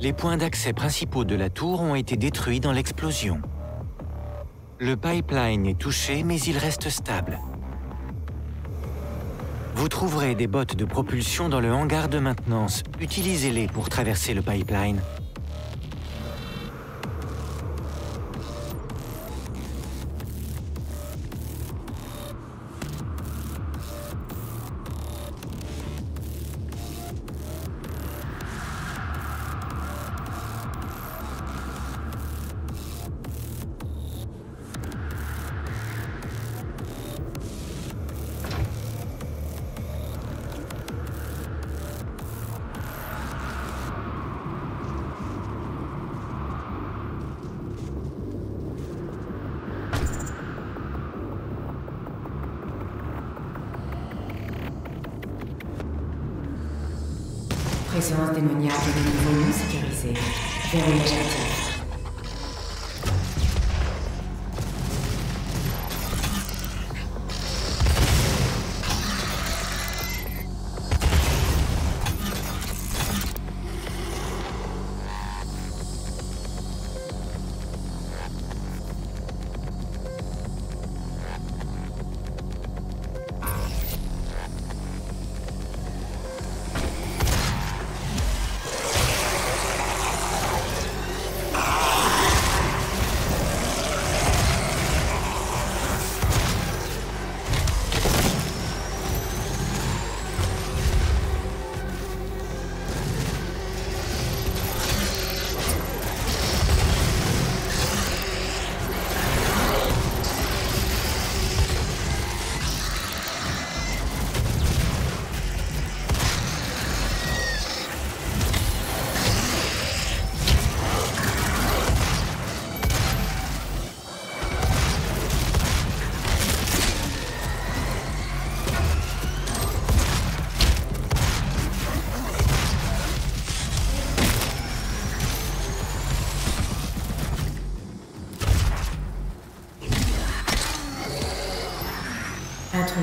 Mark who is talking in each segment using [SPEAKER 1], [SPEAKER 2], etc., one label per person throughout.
[SPEAKER 1] Les points d'accès principaux de la tour ont été détruits dans l'explosion. Le pipeline est touché, mais il reste stable. Vous trouverez des bottes de propulsion dans le hangar de maintenance. Utilisez-les pour traverser le pipeline.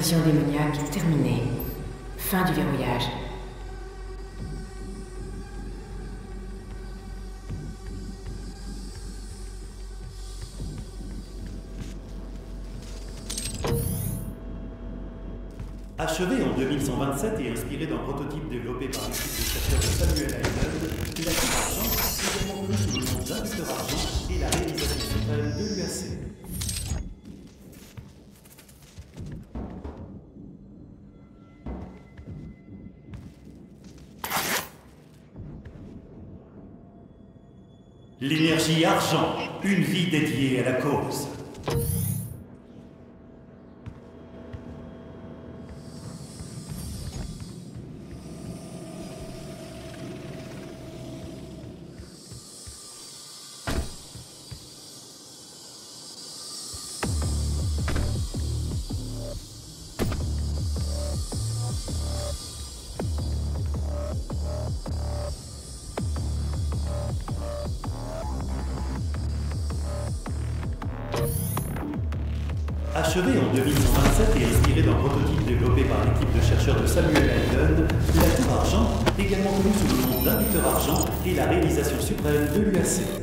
[SPEAKER 2] Démoniaque terminée. Fin du verrouillage.
[SPEAKER 3] Achevé en 2127 et inspiré d'un prototype développé par l'équipe de chercheurs de L'énergie argent, une vie dédiée à la cause. Achevé en 2127 et inspiré d'un prototype développé par l'équipe de chercheurs de Samuel Allen, la Tour Argent, également connue sous le nom d'Invictor Argent, est la réalisation suprême de l'UAC.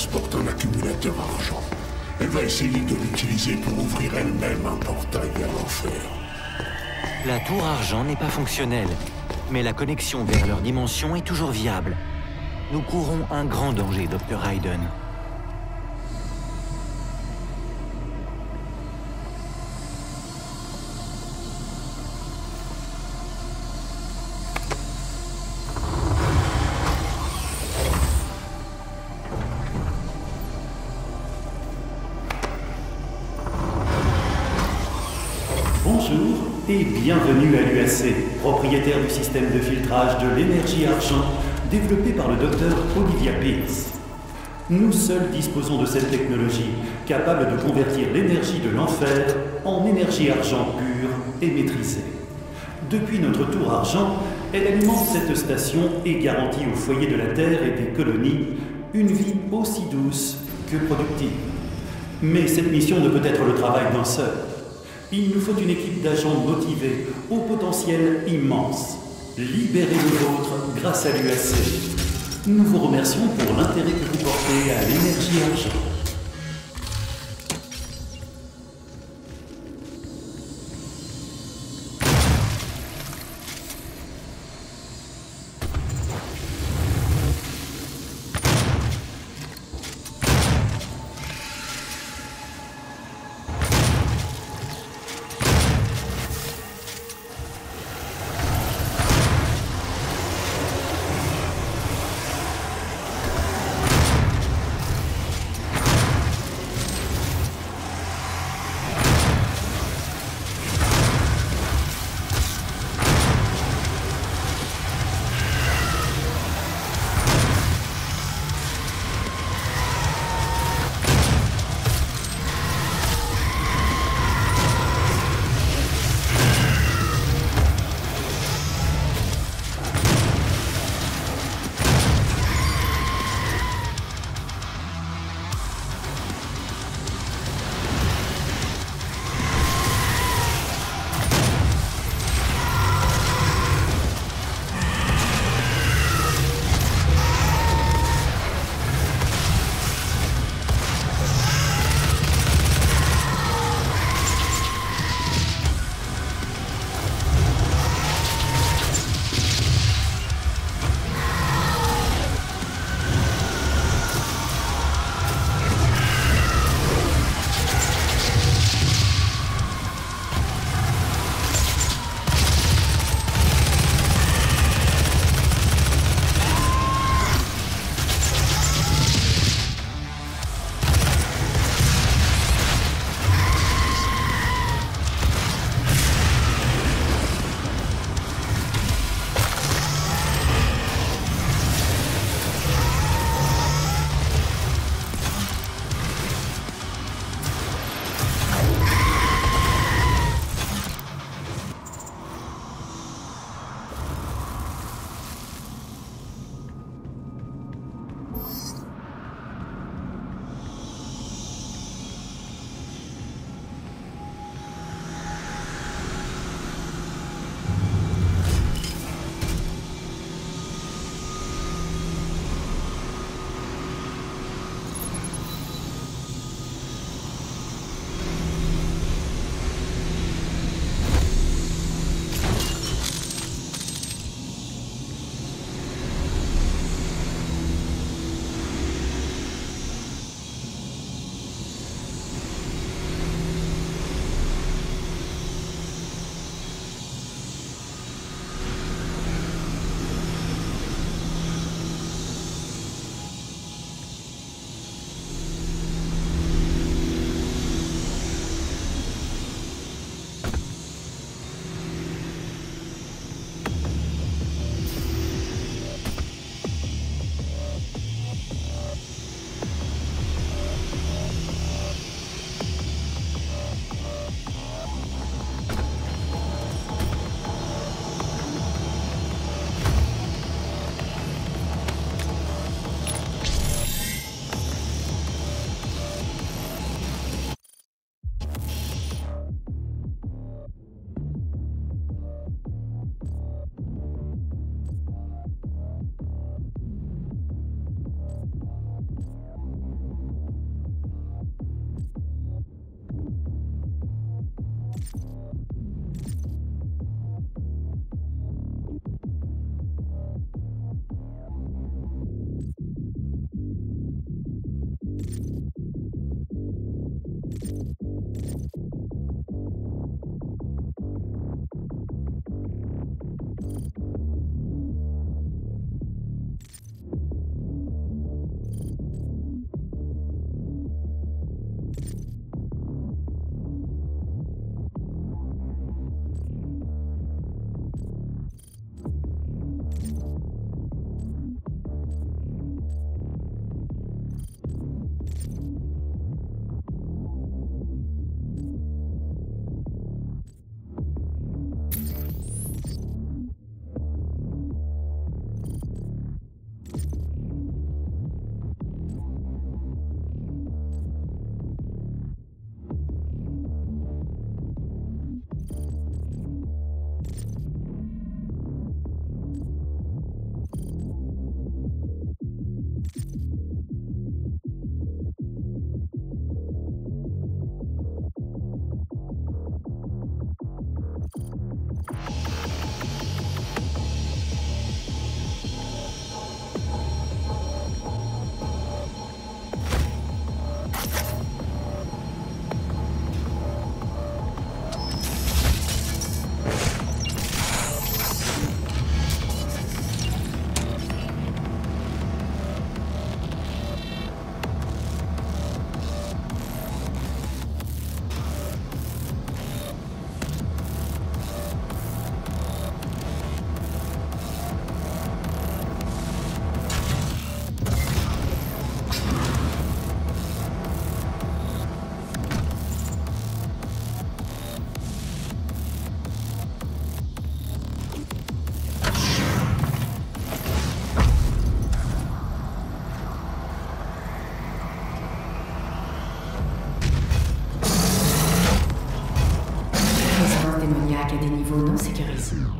[SPEAKER 4] Transporte un accumulateur argent. Elle va essayer de l'utiliser pour ouvrir elle-même un portail vers l'enfer.
[SPEAKER 1] La tour argent n'est pas fonctionnelle, mais la connexion vers leur dimension est toujours viable. Nous courons un grand danger, Dr. Hayden.
[SPEAKER 3] Propriétaire du système de filtrage de l'énergie argent développé par le docteur Olivia Pierce. Nous seuls disposons de cette technologie capable de convertir l'énergie de l'enfer en énergie argent pure et maîtrisée. Depuis notre tour argent, elle alimente cette station et garantit aux foyers de la Terre et des colonies une vie aussi douce que productive. Mais cette mission ne peut être le travail d'un seul. Il nous faut une équipe d'agents motivés, au potentiel immense. Libérez le vôtre grâce à l'UAC. Nous vous remercions pour l'intérêt que vous portez à l'énergie argent.
[SPEAKER 1] Yes.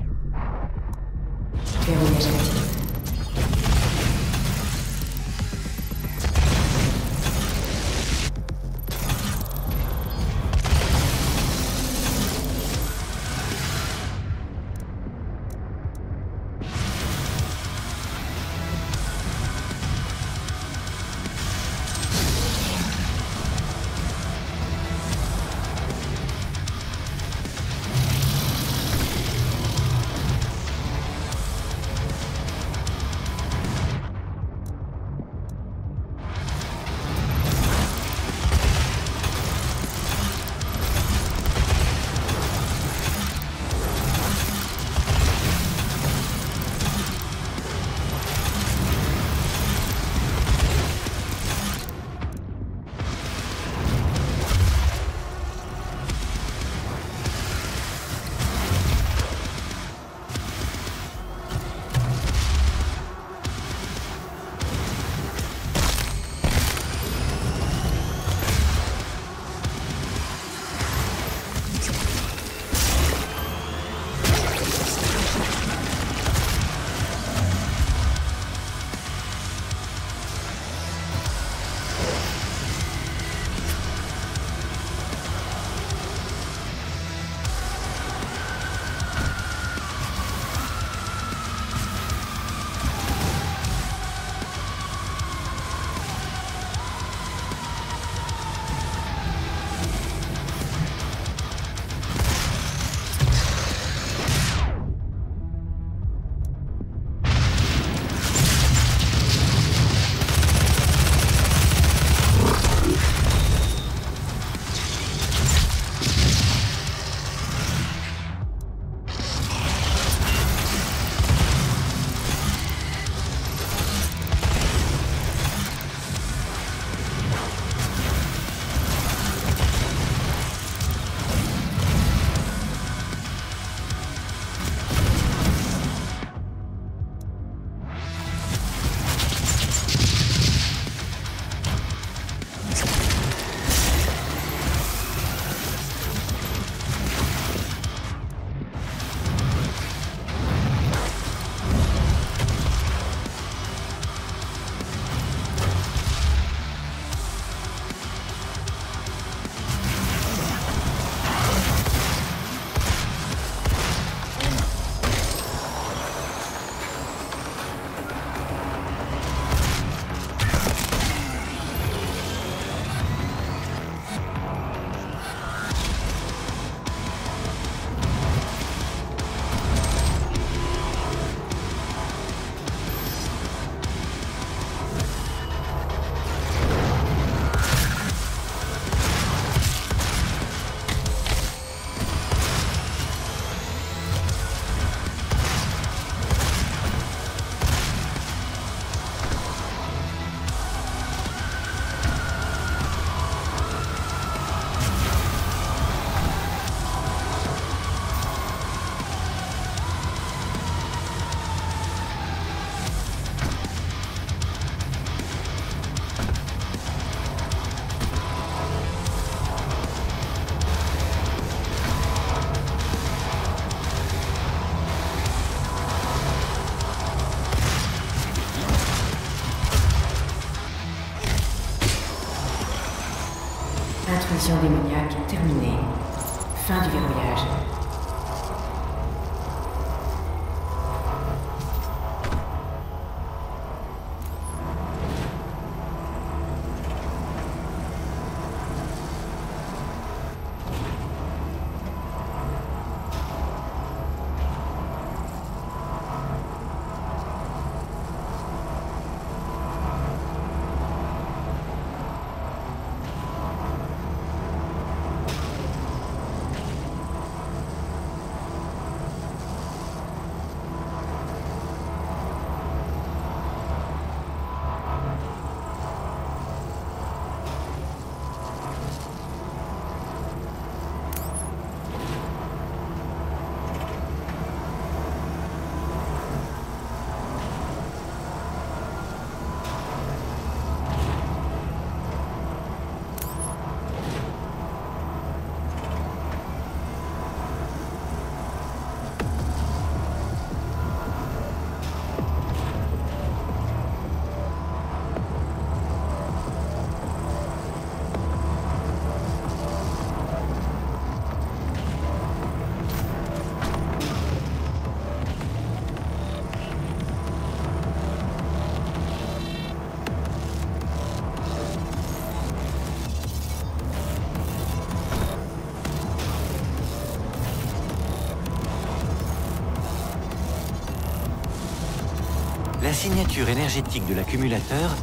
[SPEAKER 1] Signature énergétique de l'accumulateur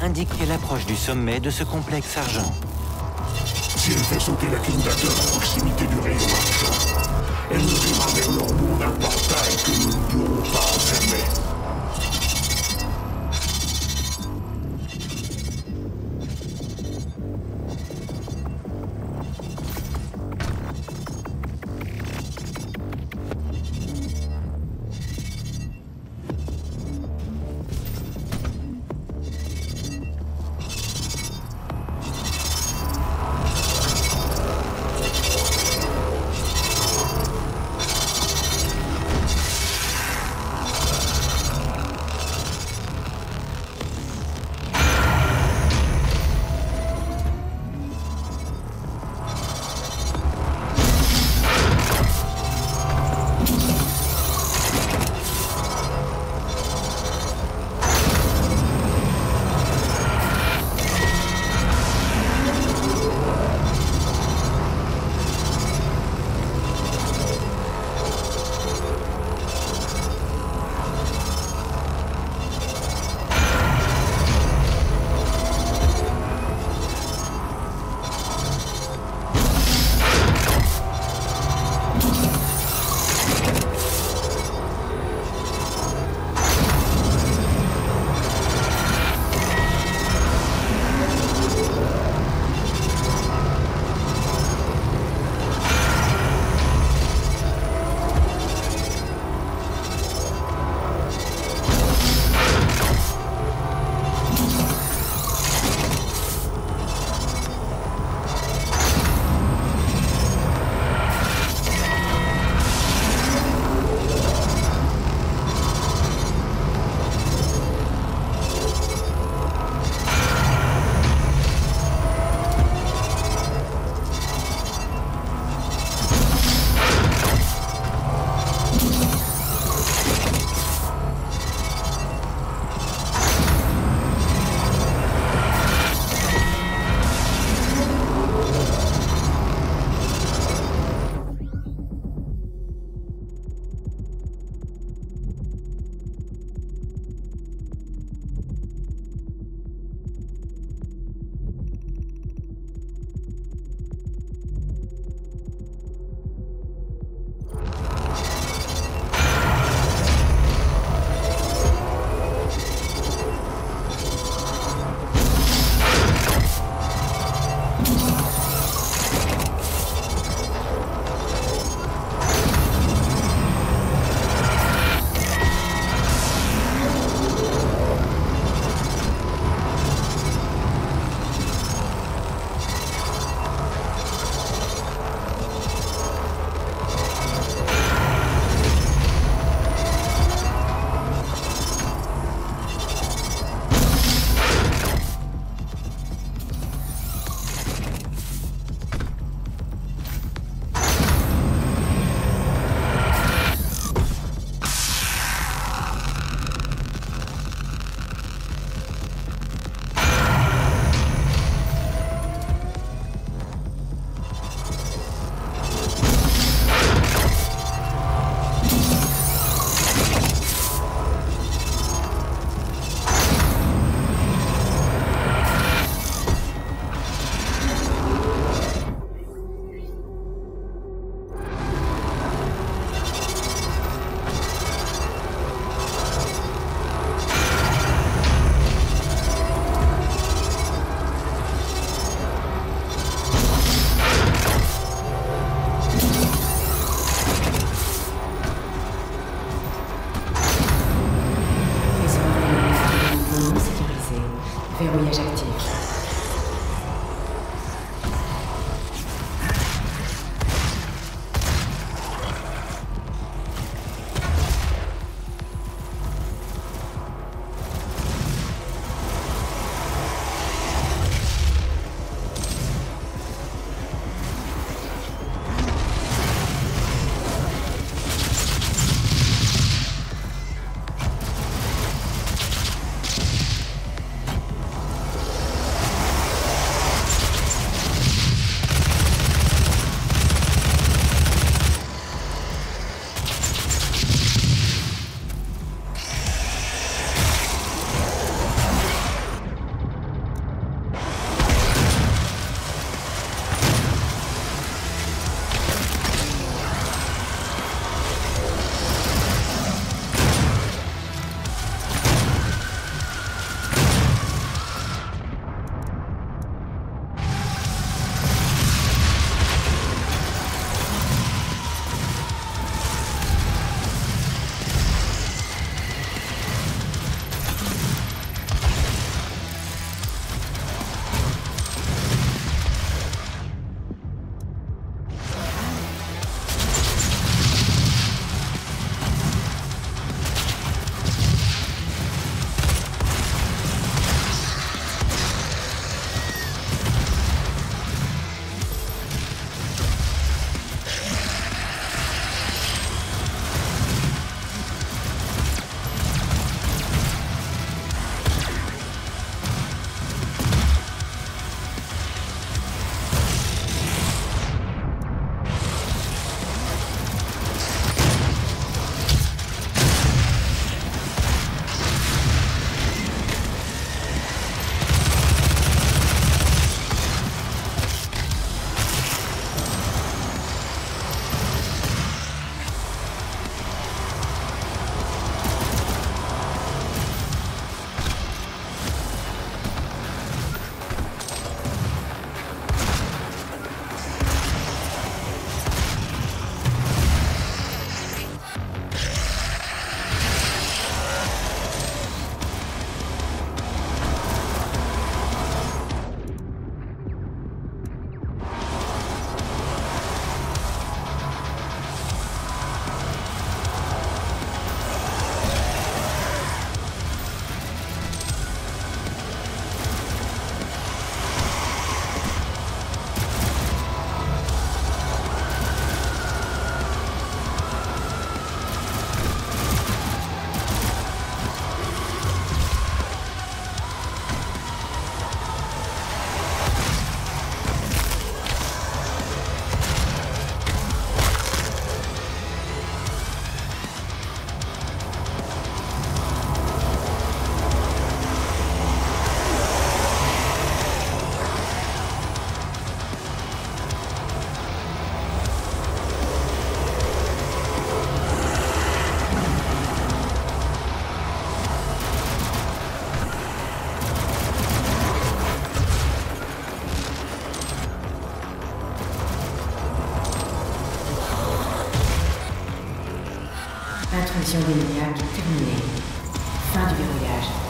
[SPEAKER 1] indique qu'elle approche du sommet de ce complexe argent.
[SPEAKER 4] Si elle fait sauter l'accumulateur à proximité du rayon argent, elle ouvrira vers leur monde un portail que nous ne pourrons pas fermer.
[SPEAKER 2] Transmission démoniaque terminée. Fin du verrouillage.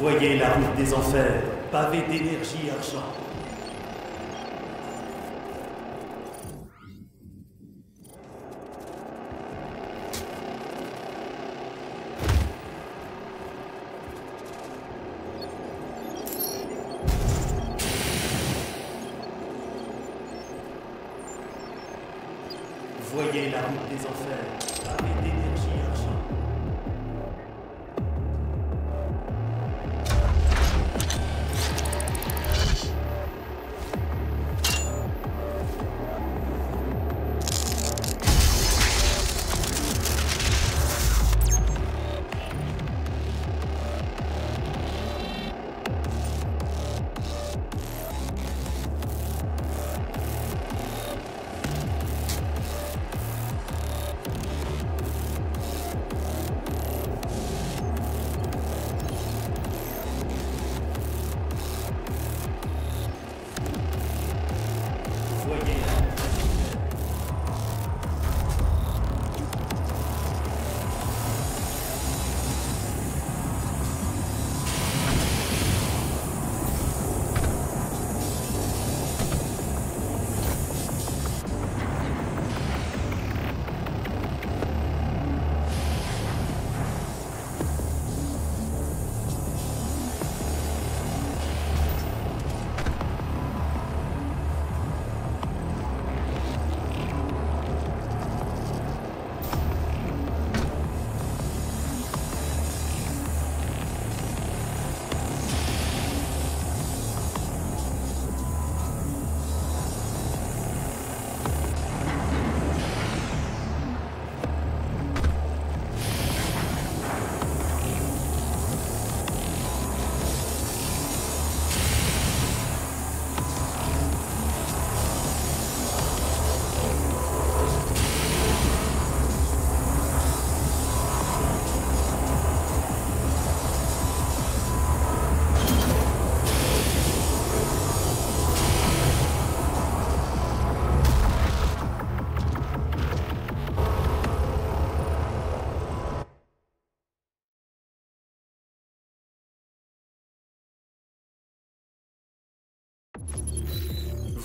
[SPEAKER 3] Voyez la route des enfers, pavée d'énergie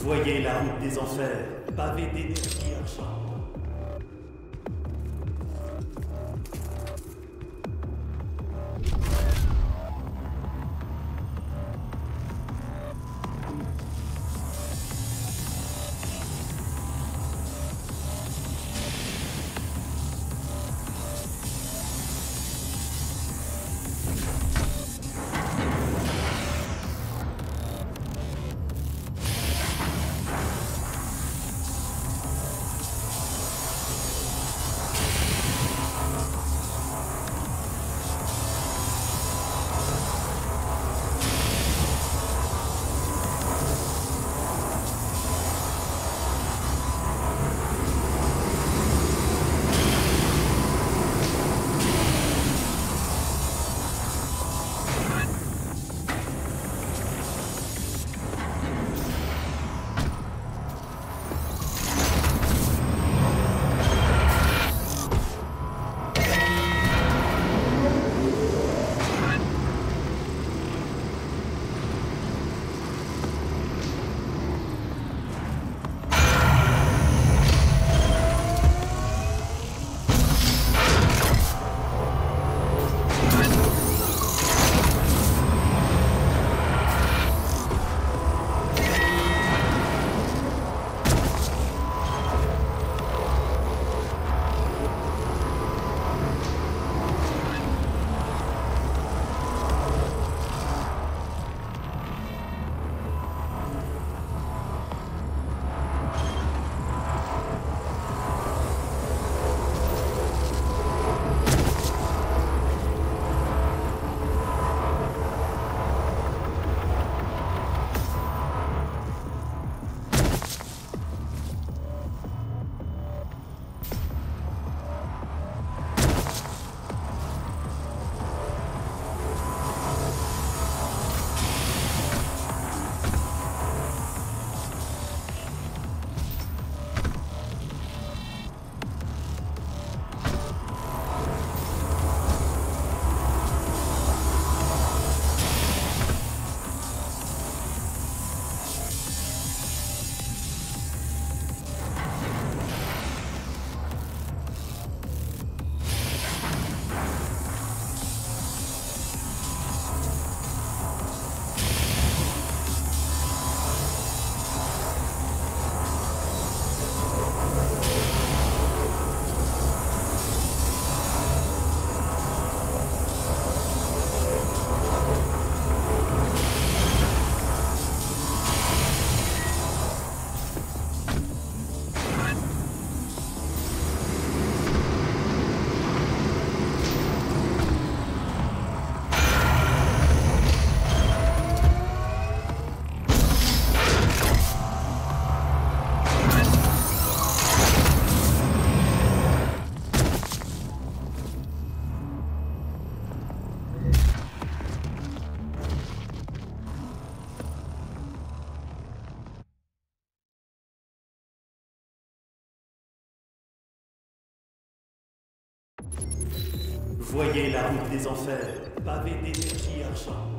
[SPEAKER 3] Voyez la route des enfers, pavée d'énergie argent. Des enfers, pavé d'énergie argent.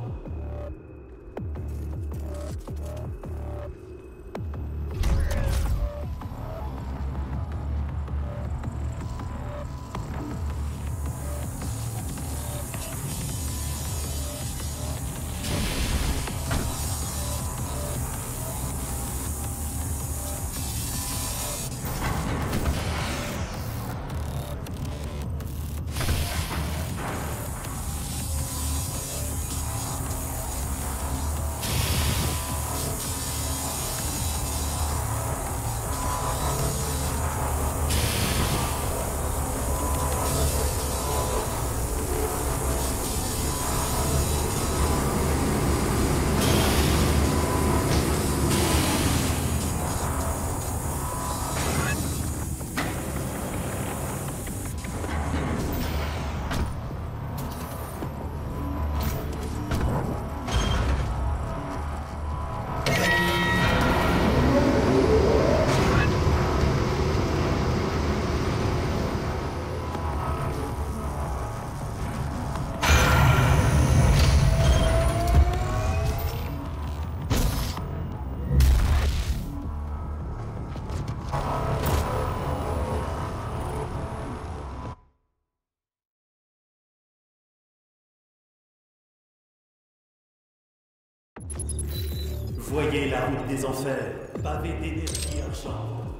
[SPEAKER 3] Des enfers, pavé d'énergie argent.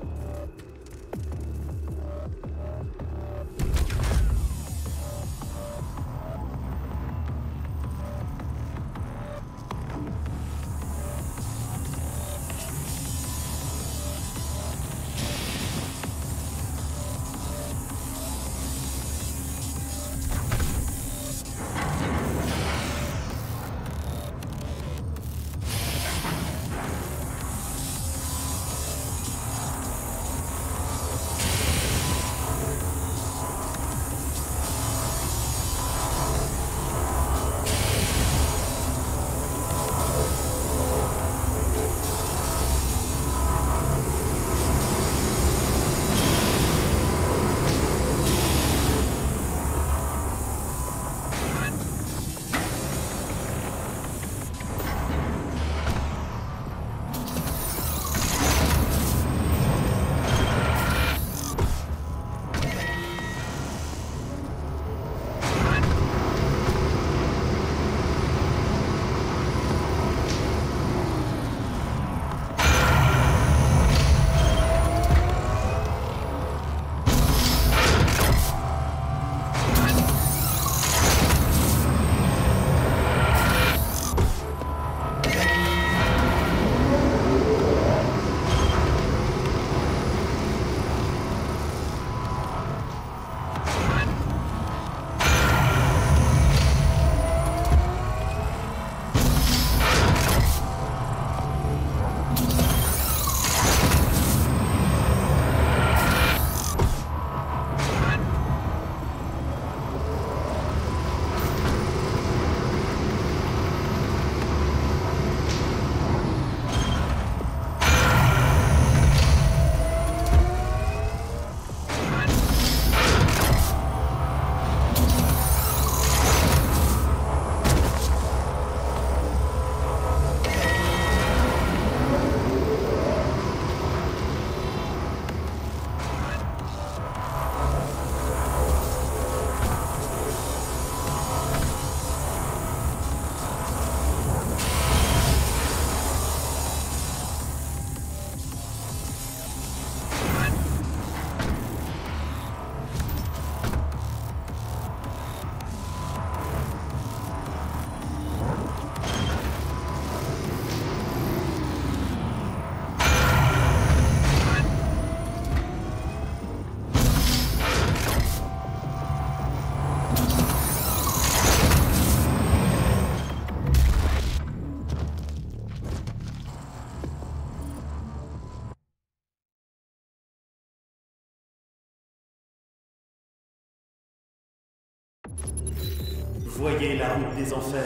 [SPEAKER 3] Des enfers,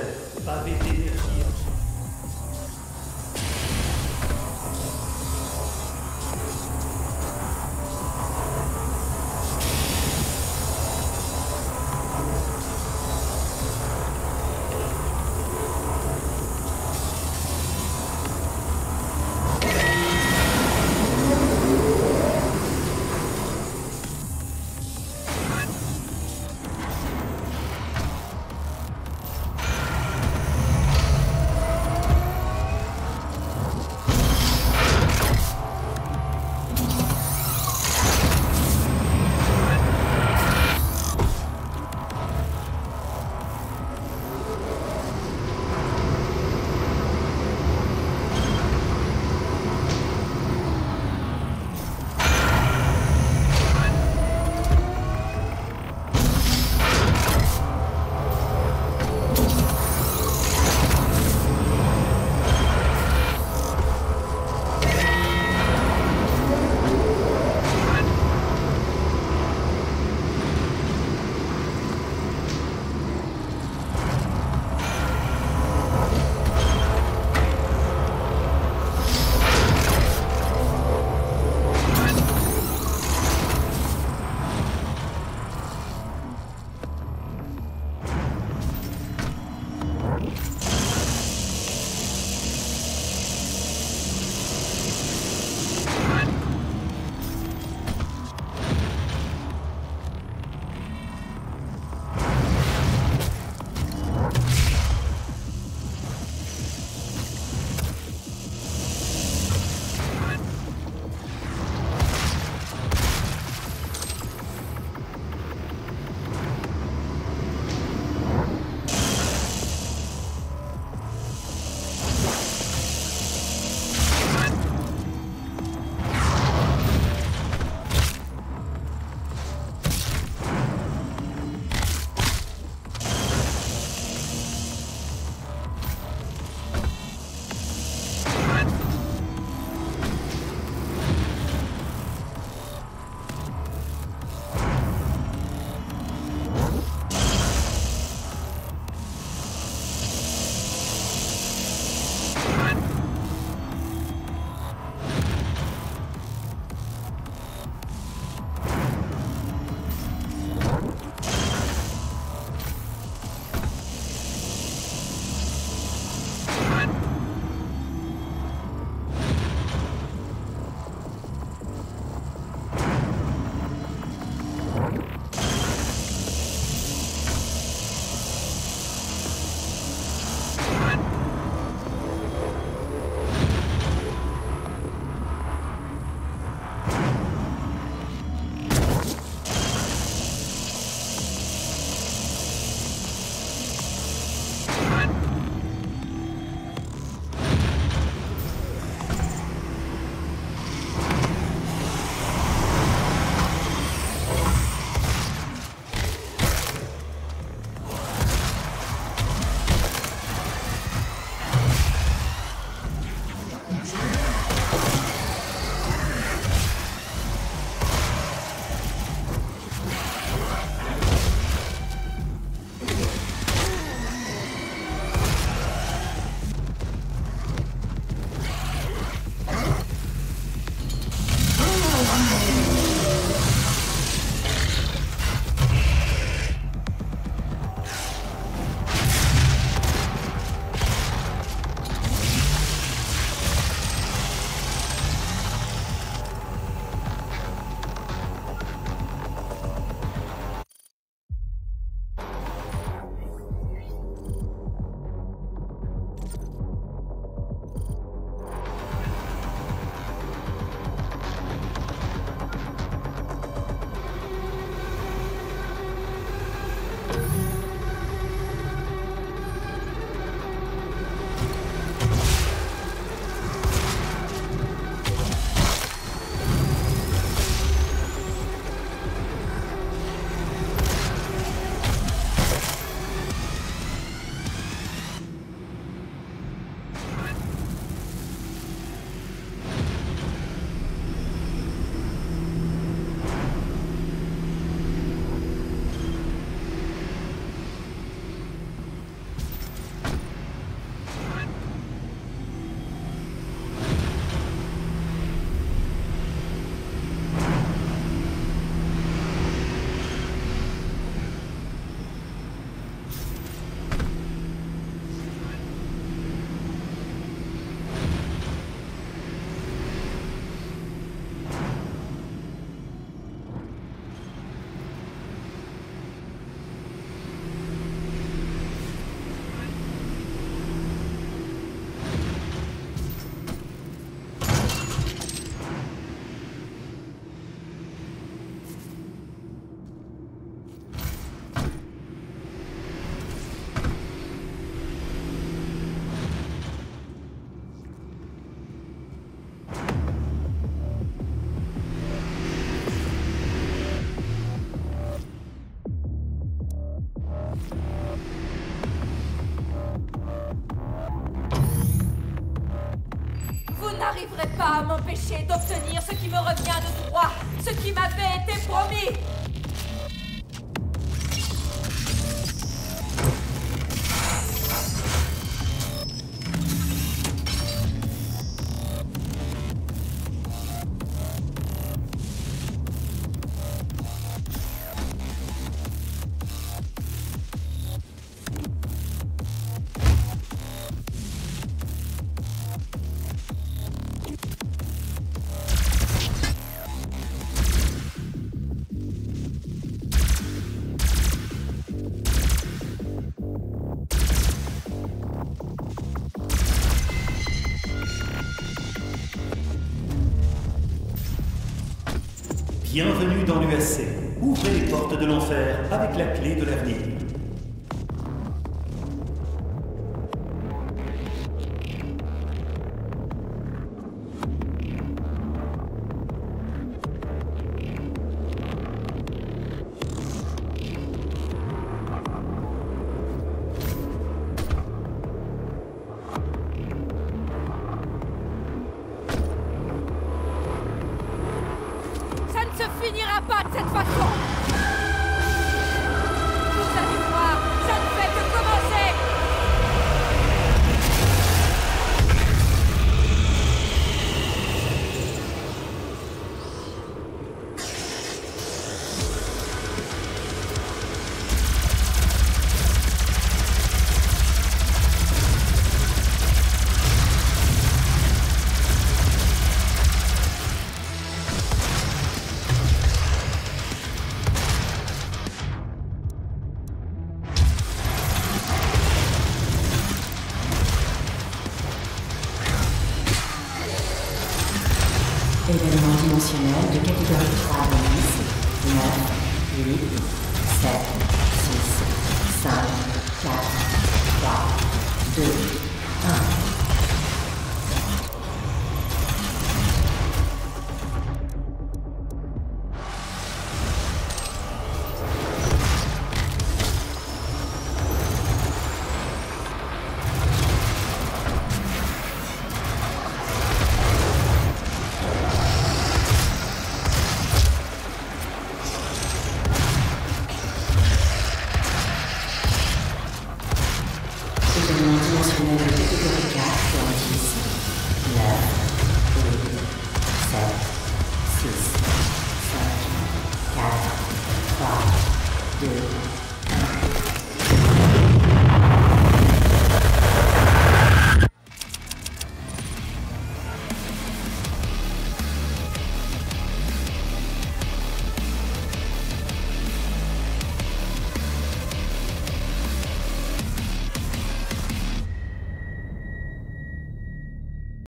[SPEAKER 5] n'arriverait pas à m'empêcher d'obtenir ce qui me revient de droit, ce qui m'avait été promis.